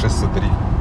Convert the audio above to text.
603.